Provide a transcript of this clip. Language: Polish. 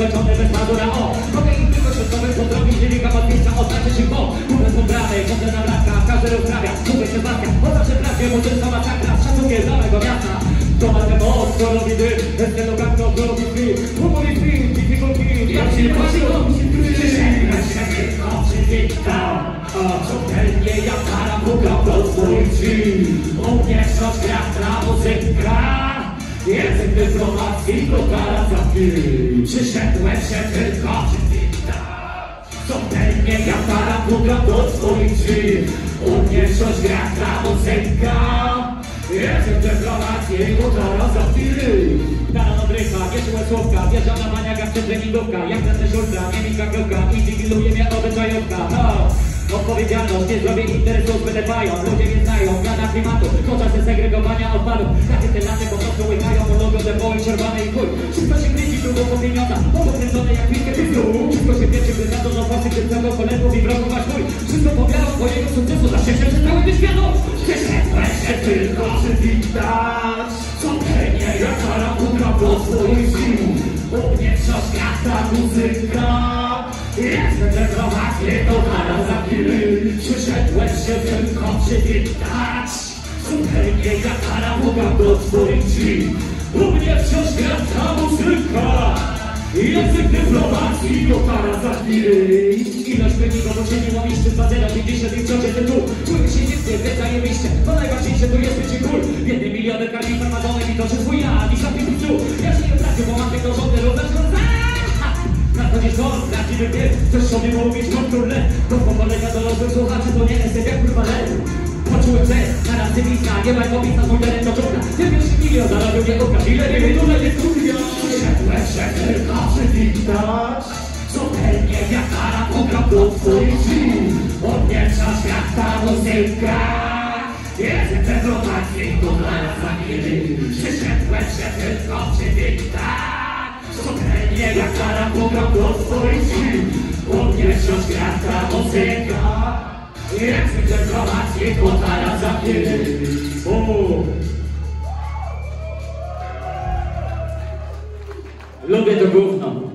skończony bez mazura O, mogę im tylko środkowy podrobić, nie wieka odbicia, oznaczyć ich po Kupę są bramy, chodzę na brakach, każdy rozprawia Kupę się zmartwia, o zawsze prawie, bo to jest sama czakra. Szacunkiem miasta. To ten moc, to robi dym, bez tego gardło, to robi film Humor i film, difficulty, ja się pasiło, Przyszedłem się tylko przywitam A codziennie jak para puka do twoich drzwi U mnie wciąż gra ta muzyka Język dyplomacji to kara za Przyszedłem się tylko przywitać Codziennie jak para puka do twoich drzwi. U mnie wciąż gra ta muzyka Język dyplomacji to kara za Dana nodrycha, wierzyłem słówka. Wjeżdża na maniaka czy treningówka Jak ten też ultra, nie mika kropka I digiluje mnie obyczajówka. No. Odpowiedzialność, nie zrobię interesów, pają. Ludzie nie znają, gada klimatu To czasy segregowania odpadów. Takie te laty po prostu łykają logo The Boy, czerwony i chuj. Wszystko się kręci, długo po pieniądza Obo kręcone jak piłkę pistu Wszystko się pieczy, by za to na własnych Tylko kolegów i wrogów aż mój Wszystko pobiało twojego sukcesu Zawsze się cały wyświadom Przyszedłeś się tylko przywitać. Co jak karabuka po twoich sił U mnie wciąż ta muzyka Jestem przeprowadzny do para za chwilę Przyszedłeś się tylko przywitać Zupełnie jak karabuka do twoich drzwi U mnie wciąż gra ta muzyka Język dyplomacji to para za chwilę Ilość wyników uczyniło mi szczyt 2-0 50 i wciąż jestem tu Czuję się nic nie wie, zajebiście To najważniejsze tu jest bycie kul Biedny milioner karmi farmazonem i to, że swój ja I szapie tu Ja Chcesz sobie mówić kontrolę To polega do losów słuchaczy To nie jestem jak kurwa lew Poczułem, że na razy wizna Nie ma kopisa z modelem do czubka Ty pierwszy milion zarobił nie ukradł Ile nie wiem, ile nie kurwia Przyszedłem się tylko przywitać Co pewnie jak para pograł do twoich drzwi. Odmiecza świat ta muzyka. Jestem przeprowadzki, to dla nas za chwilę Przyszedłem się tylko przywitać Codziennie jak kara puka gra ta muzyka Język dyplomacji to kara za chwilę Lubię to gówno